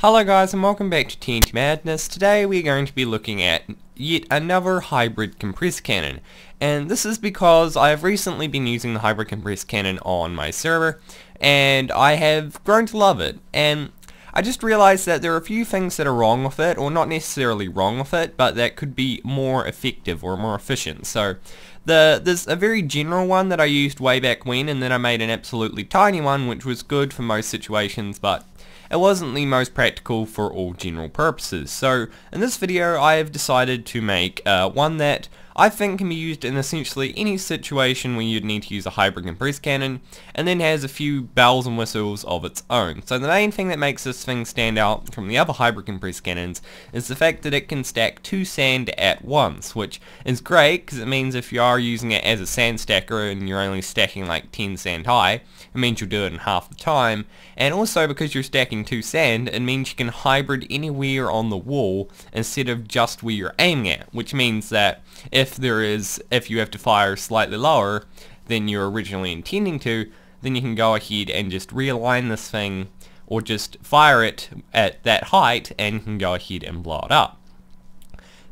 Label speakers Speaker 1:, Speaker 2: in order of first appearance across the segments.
Speaker 1: Hello guys and welcome back to TNT Madness. Today we're going to be looking at yet another hybrid compressed cannon. And this is because I have recently been using the hybrid compressed cannon on my server and I have grown to love it. And I just realized that there are a few things that are wrong with it, or not necessarily wrong with it, but that could be more effective or more efficient. So the, there's a very general one that I used way back when, and then I made an absolutely tiny one, which was good for most situations, but it wasn't the most practical for all general purposes. So in this video I have decided to make uh, one that I think can be used in essentially any situation where you'd need to use a hybrid compressed cannon, and then has a few bells and whistles of its own. So the main thing that makes this thing stand out from the other hybrid compressed cannons is the fact that it can stack two sand at once, which is great because it means if you are using it as a sand stacker and you're only stacking like 10 sand high, it means you'll do it in half the time, and also because you're stacking two sand, it means you can hybrid anywhere on the wall instead of just where you're aiming at, which means that if there is, if you have to fire slightly lower than you're originally intending to, then you can go ahead and just realign this thing or just fire it at that height and you can go ahead and blow it up.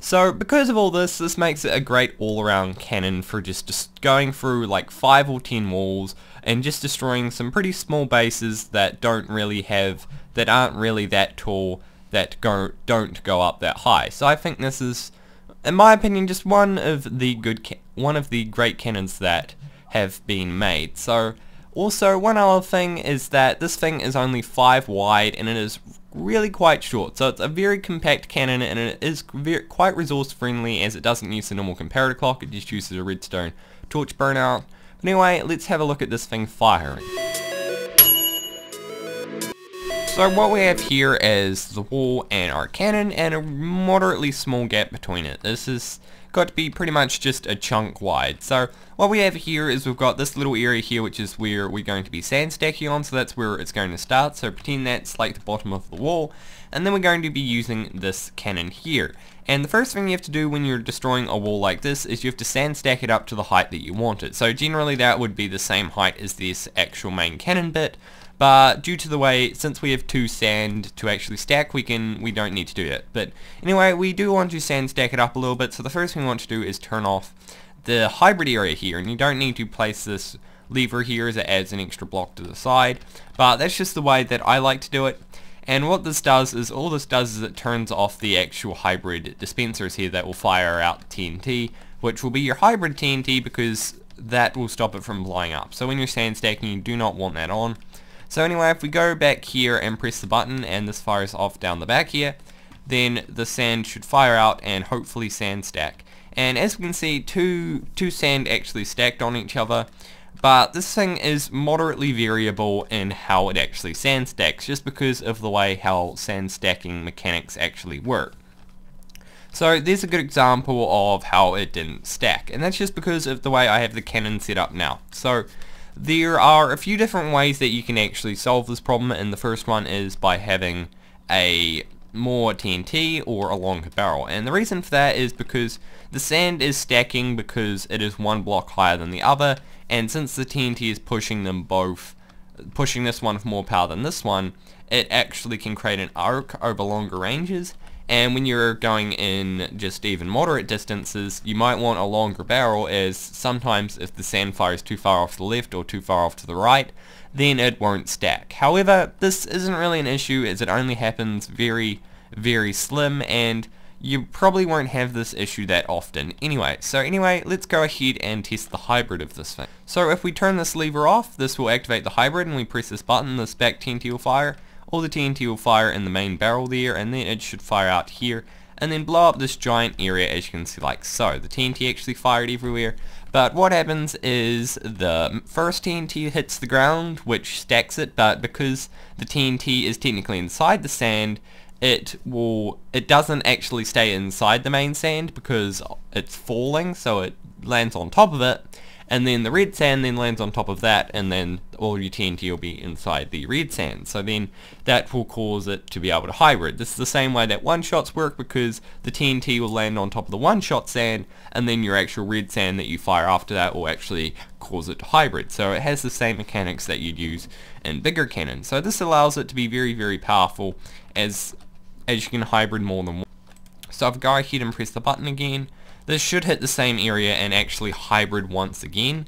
Speaker 1: So because of all this, this makes it a great all-around cannon for just, just going through like 5 or 10 walls and just destroying some pretty small bases that don't really have, that aren't really that tall, that go, don't go up that high. So I think this is in my opinion, just one of the good, one of the great cannons that have been made. So, also, one other thing is that this thing is only 5 wide and it is really quite short. So it's a very compact cannon and it is very, quite resource friendly as it doesn't use the normal comparator clock, it just uses a redstone torch burnout. But anyway, let's have a look at this thing firing. So what we have here is the wall and our cannon and a moderately small gap between it. This has got to be pretty much just a chunk wide. So what we have here is we've got this little area here which is where we're going to be sand stacking on so that's where it's going to start. So pretend that's like the bottom of the wall and then we're going to be using this cannon here. And the first thing you have to do when you're destroying a wall like this is you have to sand stack it up to the height that you want it. So generally that would be the same height as this actual main cannon bit, but due to the way, since we have two sand to actually stack, we can we don't need to do it. But anyway, we do want to sand stack it up a little bit, so the first thing we want to do is turn off the hybrid area here, and you don't need to place this lever here as it adds an extra block to the side, but that's just the way that I like to do it. And what this does is, all this does is it turns off the actual hybrid dispensers here that will fire out TNT, which will be your hybrid TNT because that will stop it from blowing up. So when you're sand stacking, you do not want that on. So anyway, if we go back here and press the button and this fires off down the back here, then the sand should fire out and hopefully sand stack. And as we can see, two, two sand actually stacked on each other, but this thing is moderately variable in how it actually sand stacks, just because of the way how sand stacking mechanics actually work. So there's a good example of how it didn't stack, and that's just because of the way I have the cannon set up now. So there are a few different ways that you can actually solve this problem, and the first one is by having a more TNT or a longer barrel. And the reason for that is because the sand is stacking because it is one block higher than the other, and since the TNT is pushing them both, pushing this one with more power than this one, it actually can create an arc over longer ranges, and when you're going in just even moderate distances, you might want a longer barrel as sometimes if the sand is too far off to the left or too far off to the right, then it won't stack. However, this isn't really an issue as it only happens very, very slim and you probably won't have this issue that often anyway. So anyway, let's go ahead and test the hybrid of this thing. So if we turn this lever off, this will activate the hybrid and we press this button, this back 10 will fire all the TNT will fire in the main barrel there and then it should fire out here and then blow up this giant area as you can see like so. The TNT actually fired everywhere but what happens is the first TNT hits the ground which stacks it but because the TNT is technically inside the sand it will it doesn't actually stay inside the main sand because it's falling so it lands on top of it and then the red sand then lands on top of that, and then all your TNT will be inside the red sand. So then that will cause it to be able to hybrid. This is the same way that one-shots work because the TNT will land on top of the one-shot sand, and then your actual red sand that you fire after that will actually cause it to hybrid. So it has the same mechanics that you'd use in bigger cannons. So this allows it to be very, very powerful as, as you can hybrid more than one. So I've go ahead and press the button again, this should hit the same area and actually hybrid once again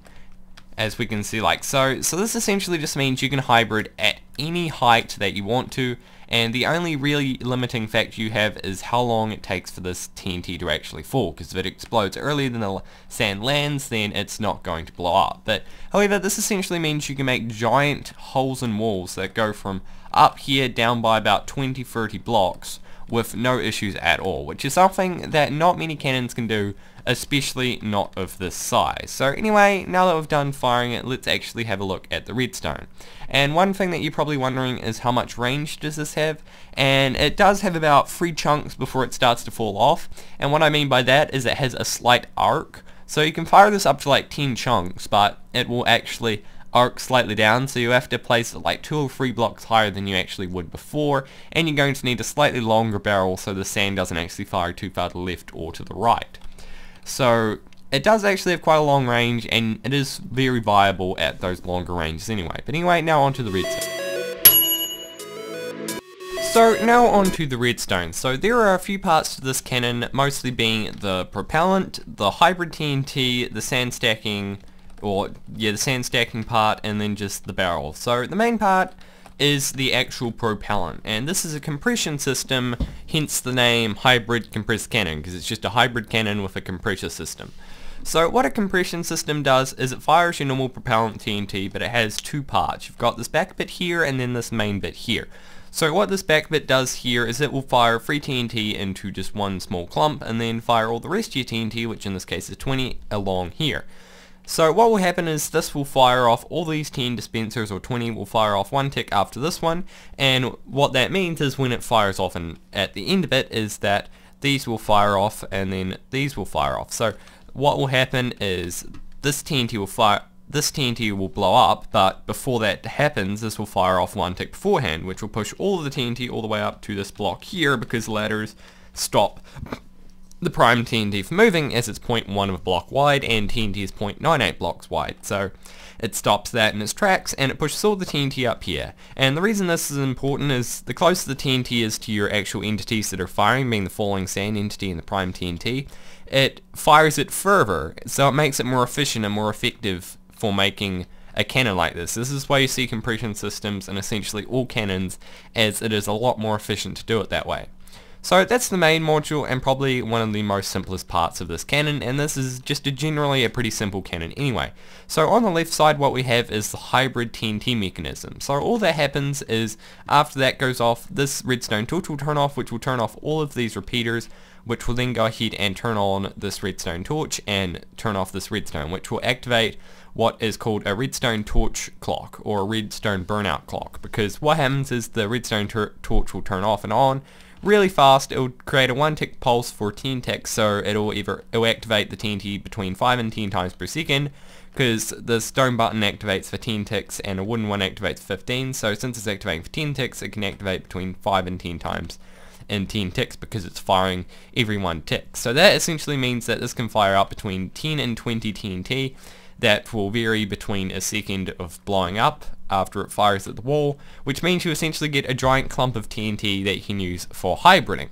Speaker 1: as we can see like so. So this essentially just means you can hybrid at any height that you want to and the only really limiting factor you have is how long it takes for this TNT to actually fall because if it explodes earlier than the sand lands then it's not going to blow up. But however this essentially means you can make giant holes in walls that go from up here down by about 20-30 blocks with no issues at all, which is something that not many cannons can do, especially not of this size. So anyway, now that we've done firing it, let's actually have a look at the redstone. And one thing that you're probably wondering is how much range does this have? And it does have about three chunks before it starts to fall off. And what I mean by that is it has a slight arc. So you can fire this up to like 10 chunks, but it will actually arc slightly down, so you have to place it like two or three blocks higher than you actually would before, and you're going to need a slightly longer barrel so the sand doesn't actually fire too far to the left or to the right. So it does actually have quite a long range, and it is very viable at those longer ranges anyway. But anyway, now onto the redstone. So now on to the redstone. So there are a few parts to this cannon, mostly being the propellant, the hybrid TNT, the sand stacking, or yeah, the sand stacking part, and then just the barrel. So the main part is the actual propellant, and this is a compression system, hence the name hybrid compressed cannon, because it's just a hybrid cannon with a compressor system. So what a compression system does is it fires your normal propellant TNT, but it has two parts. You've got this back bit here, and then this main bit here. So what this back bit does here is it will fire free TNT into just one small clump, and then fire all the rest of your TNT, which in this case is 20, along here. So what will happen is this will fire off all these 10 dispensers or 20 will fire off one tick after this one and what that means is when it fires off and at the end of it is that these will fire off and then these will fire off. So what will happen is this TNT will fire this TNT will blow up, but before that happens, this will fire off one tick beforehand, which will push all of the TNT all the way up to this block here because ladders stop the prime TNT for moving as it's 0.1 of a block wide and TNT is 0.98 blocks wide. So it stops that in its tracks and it pushes all the TNT up here. And the reason this is important is the closer the TNT is to your actual entities that are firing, being the falling sand entity and the prime TNT, it fires it further. So it makes it more efficient and more effective for making a cannon like this. This is why you see compression systems and essentially all cannons as it is a lot more efficient to do it that way. So that's the main module and probably one of the most simplest parts of this cannon and this is just a generally a pretty simple cannon anyway. So on the left side what we have is the hybrid TNT mechanism. So all that happens is after that goes off this redstone torch will turn off which will turn off all of these repeaters which will then go ahead and turn on this redstone torch and turn off this redstone which will activate what is called a redstone torch clock or a redstone burnout clock because what happens is the redstone torch will turn off and on really fast. It'll create a one tick pulse for 10 ticks, so it'll either it'll activate the TNT between 5 and 10 times per second, because the stone button activates for 10 ticks and a wooden one activates 15, so since it's activating for 10 ticks, it can activate between 5 and 10 times in 10 ticks because it's firing every one tick. So that essentially means that this can fire up between 10 and 20 TNT, that will vary between a second of blowing up after it fires at the wall, which means you essentially get a giant clump of TNT that you can use for hybriding.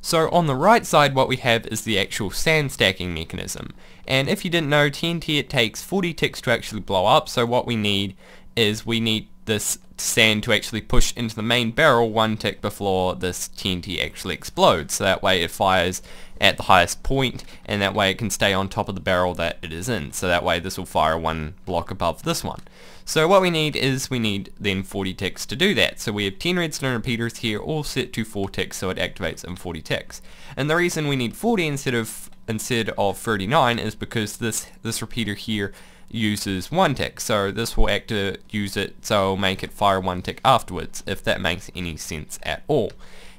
Speaker 1: So on the right side what we have is the actual sand stacking mechanism. And if you didn't know, TNT it takes 40 ticks to actually blow up, so what we need is we need this sand to actually push into the main barrel one tick before this TNT actually explodes. So that way it fires at the highest point and that way it can stay on top of the barrel that it is in. So that way this will fire one block above this one. So what we need is we need then 40 ticks to do that. So we have 10 redstone repeaters here all set to 4 ticks so it activates in 40 ticks. And the reason we need 40 instead of instead of 39 is because this this repeater here uses one tick. So this will act to use it, so it'll make it fire one tick afterwards, if that makes any sense at all.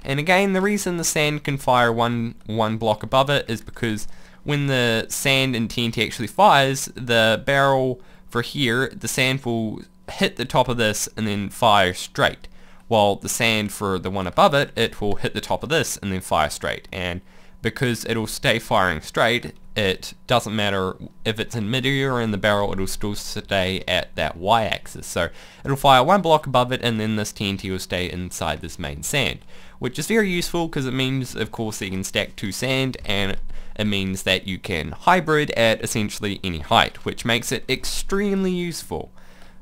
Speaker 1: And again, the reason the sand can fire one, one block above it is because when the sand and TNT actually fires, the barrel for here, the sand will hit the top of this and then fire straight. While the sand for the one above it, it will hit the top of this and then fire straight. And because it'll stay firing straight, it doesn't matter if it's in midair or in the barrel, it'll still stay at that y-axis. So it'll fire one block above it and then this TNT will stay inside this main sand, which is very useful because it means, of course, that you can stack two sand and it means that you can hybrid at essentially any height, which makes it extremely useful.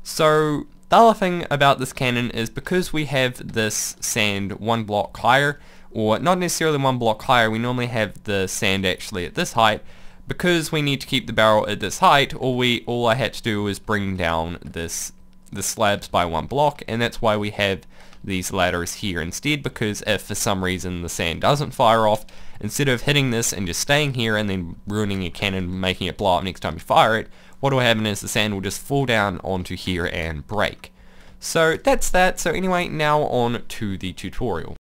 Speaker 1: So the other thing about this cannon is because we have this sand one block higher, or not necessarily one block higher, we normally have the sand actually at this height, because we need to keep the barrel at this height, all we all I had to do was bring down this the slabs by one block, and that's why we have these ladders here instead, because if for some reason the sand doesn't fire off, instead of hitting this and just staying here and then ruining your cannon, making it blow up next time you fire it, what will happen is the sand will just fall down onto here and break. So that's that. So anyway, now on to the tutorial.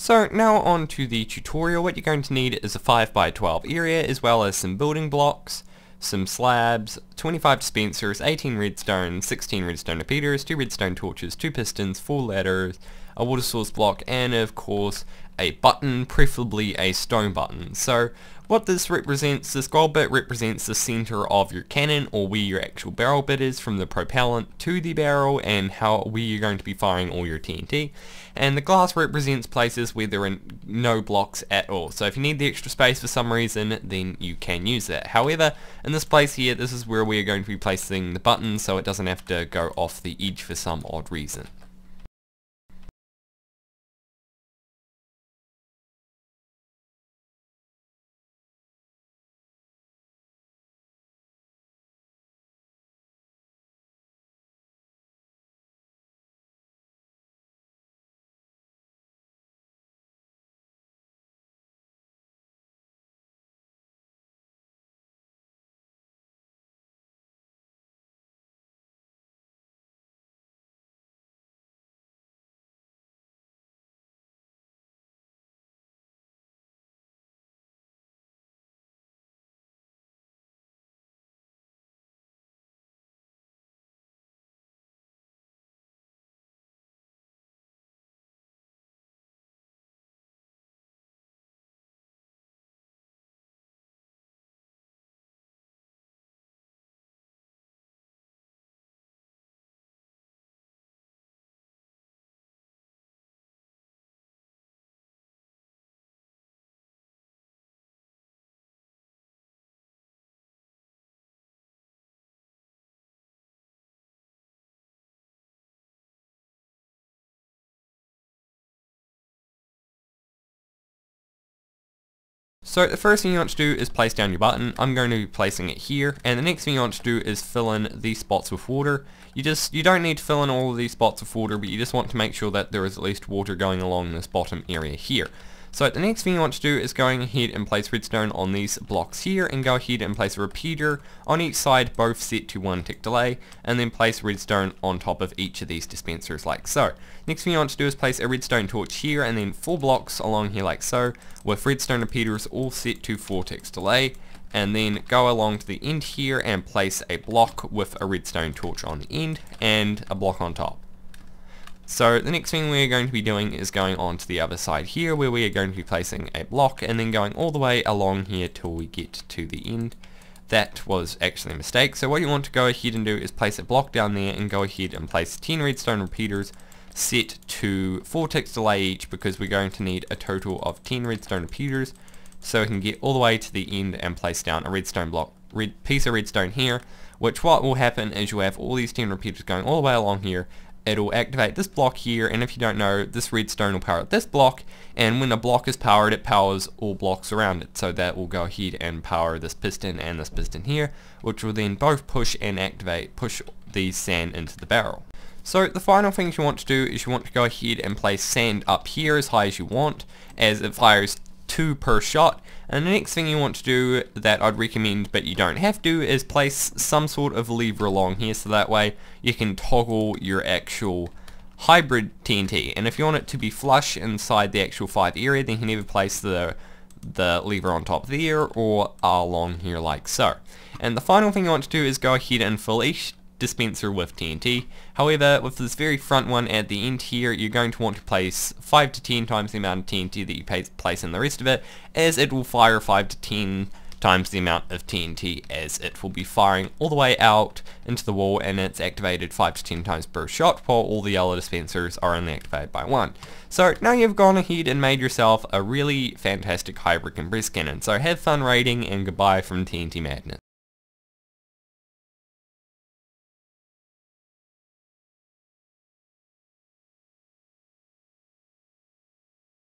Speaker 1: So now on to the tutorial. What you're going to need is a 5x12 area as well as some building blocks, some slabs, 25 dispensers, 18 redstone, 16 redstone repeaters, 2 redstone torches, 2 pistons, 4 ladders, a water source block, and of course a button, preferably a stone button. So what this represents, this gold bit represents the center of your cannon or where your actual barrel bit is from the propellant to the barrel and how where you're going to be firing all your TNT. And the glass represents places where there are no blocks at all. So if you need the extra space for some reason, then you can use that. However, in this place here, this is where we are going to be placing the button so it doesn't have to go off the edge for some odd reason. So the first thing you want to do is place down your button. I'm going to be placing it here. And the next thing you want to do is fill in these spots with water. You just you don't need to fill in all of these spots with water, but you just want to make sure that there is at least water going along this bottom area here. So the next thing you want to do is going ahead and place redstone on these blocks here and go ahead and place a repeater on each side both set to 1 tick delay and then place redstone on top of each of these dispensers like so. Next thing you want to do is place a redstone torch here and then 4 blocks along here like so with redstone repeaters all set to 4 ticks delay and then go along to the end here and place a block with a redstone torch on the end and a block on top. So the next thing we're going to be doing is going on to the other side here where we are going to be placing a block and then going all the way along here till we get to the end. That was actually a mistake. So what you want to go ahead and do is place a block down there and go ahead and place 10 redstone repeaters set to 4 ticks delay each because we're going to need a total of 10 redstone repeaters so we can get all the way to the end and place down a redstone block red piece of redstone here which what will happen is you have all these 10 repeaters going all the way along here it'll activate this block here and if you don't know this redstone will power this block and when a block is powered it powers all blocks around it so that will go ahead and power this piston and this piston here which will then both push and activate push the sand into the barrel. So the final thing you want to do is you want to go ahead and place sand up here as high as you want as it fires two per shot and the next thing you want to do that I'd recommend but you don't have to is place some sort of lever along here so that way you can toggle your actual hybrid TNT and if you want it to be flush inside the actual 5 area then you can either place the the lever on top there or along here like so. And the final thing you want to do is go ahead and fill each dispenser with TNT. However, with this very front one at the end here, you're going to want to place 5 to 10 times the amount of TNT that you place in the rest of it, as it will fire 5 to 10 times the amount of TNT as it will be firing all the way out into the wall and it's activated 5 to 10 times per shot while all the yellow dispensers are only activated by 1. So now you've gone ahead and made yourself a really fantastic hybrid compressed cannon. So have fun raiding and goodbye from TNT Madness.